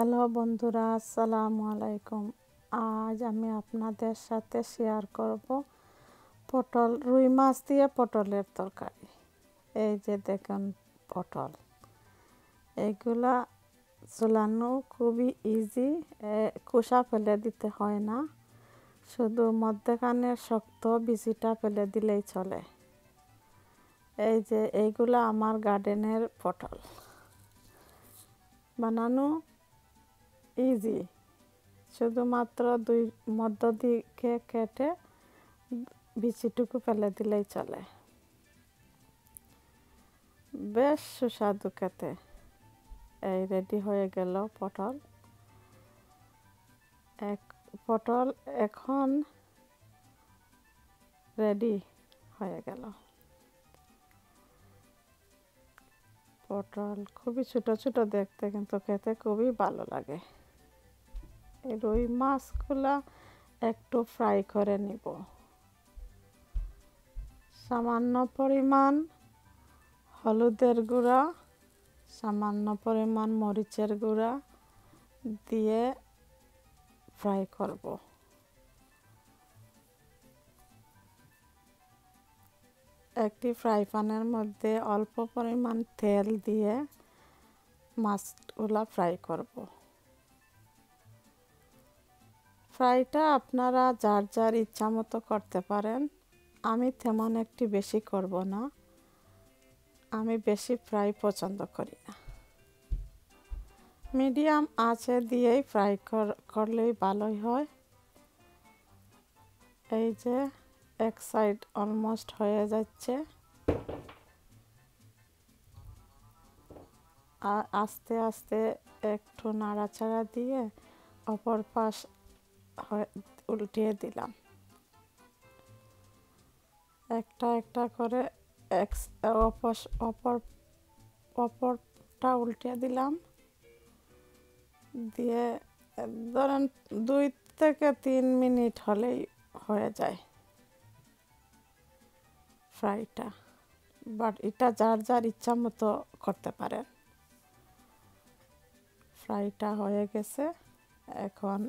Hello বন্ধুরা, আসসালামু আলাইকুম। আজ আমি আপনাদের সাথে শেয়ার করব পটল, রুই মাছ দিয়ে পটলের তরকারি। এই যে দেখুন পটল। এইগুলা চুলানো খুবই ইজি কুসা ফেলে দিতে হয় না। শুধু মধ্যখানের শক্ত বিচিটা ফেলে দিলেই চলে। এই যে এইগুলা আমার গার্ডেনের পটল। বানানো ইজি শুধুমাত্র দুই মধ্য দিকে কেটে বিচিটুকু ফেলে দিলেই চলে। বেশ সুস্বাদু খেতে। এই রেডি হয়ে গেল পটল। এক পটল এখন রেডি হয়ে গেল। পটল, খুবই ছোট ছোট দেখতে কিন্তু খেতে খুবই ভালো লাগে। রুই মাছগুলা একটু ফ্রাই করে নিব। সামান্য পরিমাণ হলুদের গুঁড়া, সামান্য পরিমাণ মরিচের গুঁড়া দিয়ে ফ্রাই করব। একটি ফ্রাই প্যানের মধ্যে অল্প পরিমাণ তেল দিয়ে মাছগুলা ফ্রাই করব। ফ্রাইটা আপনারা যার যার ইচ্ছা মতো করতে পারেন। আমি তেমন একটি বেশি করব না। আমি বেশি ফ্রাই পছন্দ করি না। মিডিয়াম আঁচে দিয়েই ফ্রাই করলেই ভালোই হয়। এই যে এক সাইড অলমোস্ট হয়ে যাচ্ছে। আর আস্তে আস্তে একটু নাড়াচাড়া দিয়ে অপর পাশ উল্টিয়ে দিলাম। একটা একটা করে অপর অপর, অপরটা উল্টে দিলাম। দিয়ে ধরেন দুই থেকে তিন মিনিট হলেই হয়ে যায়। ফ্রাইটা। বাট এটা যার যার ইচ্ছা মতো করতে পারেন। ফ্রাইটা হয়ে গেছে। এখন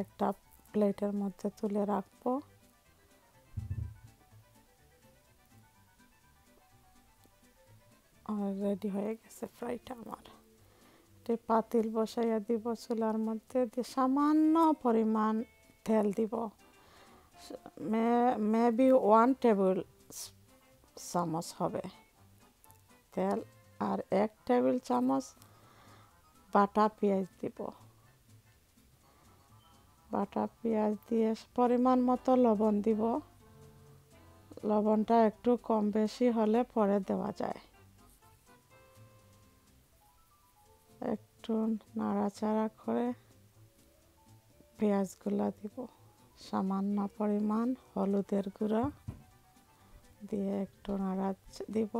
একটা প্লেটের মধ্যে তুলে রাখব। আর রেডি হয়ে গেছে ফ্রাইটা আমার। এটি পাতিল বসাইয়া দিব চুলার মধ্যে দিয়ে সামান্য পরিমাণ তেল দিব। মে মেবি ওয়ান টেবিল চামচ হবে। তেল আর এক টেবিল চামচ বাটা পেঁয়াজ দিব। বাটা পেঁয়াজ দিয়ে পরিমাণ মতো লবণ দিব। লবণটা একটু কম বেশি হলে পরে দেওয়া যায়। একটু নাড়াচাড়া করে পেঁয়াজগুলা দিব। সামান্য পরিমাণ হলুদের গুঁড়া। দিয়ে একটু নাড়া দিব।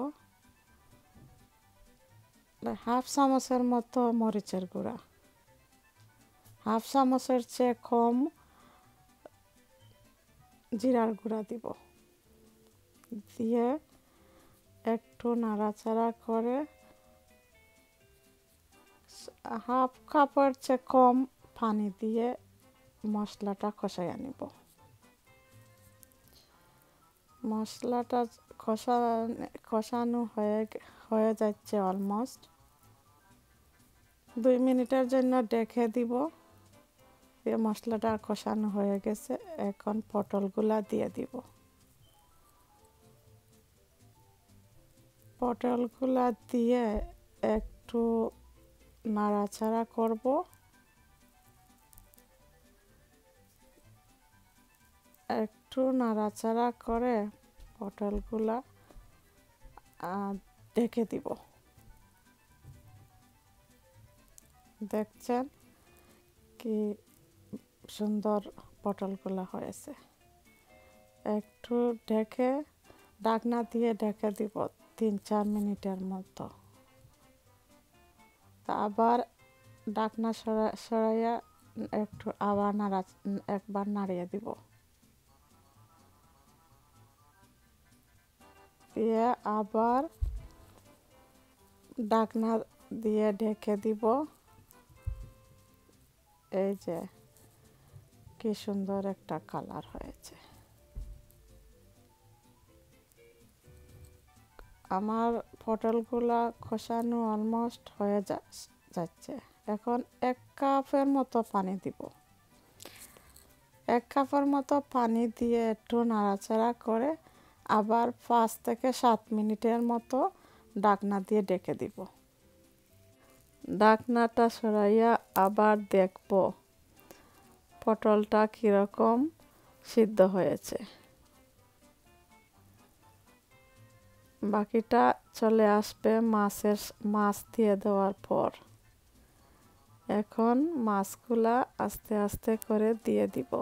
হাফ চামচের মতো মরিচের গুঁড়া। হাফ চামচের চেয়ে কম জিরার গুঁড়া দিব। দিয়ে একটু নাড়াচাড়া করে হাফ কাপের চেয়ে কম পানি দিয়ে মশলাটা কষাইয়া নিব। মশলাটা কষা কষানো হয়ে হয়ে যাচ্ছে অলমোস্ট দুই মিনিটের জন্য ডেকে দিব। দিয়ে মশলাটা কষানো হয়ে গেছে। এখন পটলগুলা দিয়ে দিব। পটলগুলা দিয়ে একটু নাড়াচাড়া করব। একটু নাড়াচাড়া করে পটলগুলা ঢেকে দিব। দেখছেন কি সুন্দর পটলগুলা হয়েছে। একটু ঢেকে, ডাকনা দিয়ে ঢেকে দিব তিন চার মিনিটের মতো। আবার ডাকনা সরা, সরাইয়া একটু আবার নাড়া, একবার নাড়িয়ে দিব। দিয়ে আবার ডাকনা দিয়ে ঢেকে দিব। এই যে, কি সুন্দর একটা কালার হয়েছে। আমার পটলগুলা খসানো অলমোস্ট হয়ে যাচ্ছে। এখন এক কাপের মতো পানি দিব। এক কাপের মতো পানি দিয়ে একটু নাড়াচাড়া করে আবার পাঁচ থেকে সাত মিনিটের মতো ডাকনা দিয়ে ডেকে দিব। ডাকনাটা সরাইয়া আবার দেখব পটলটা কীরকম সিদ্ধ হয়েছে। বাকিটা চলে আসবে মাছের মাছ দিয়ে দেওয়ার পর। এখন মাছগুলা আস্তে আস্তে করে দিয়ে দিব।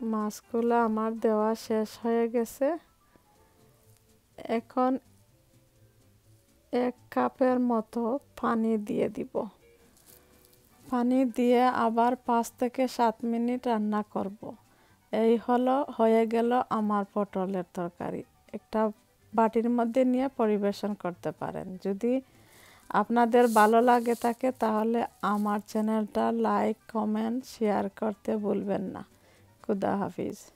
মাছগুলো আমার দেওয়া শেষ হয়ে গেছে। এখন এক কাপের মতো পানি দিয়ে দিব। পানি দিয়ে আবার পাঁচ থেকে সাত মিনিট রান্না করব। এই হলো, হয়ে গেল আমার পটলের তরকারি। একটা বাটির মধ্যে নিয়ে পরিবেশন করতে পারেন। যদি আপনাদের ভালো লাগে থাকে তাহলে আমার চ্যানেলটা লাইক, কমেন্ট, শেয়ার করতে ভুলবেন না। खुदा हाफिज़।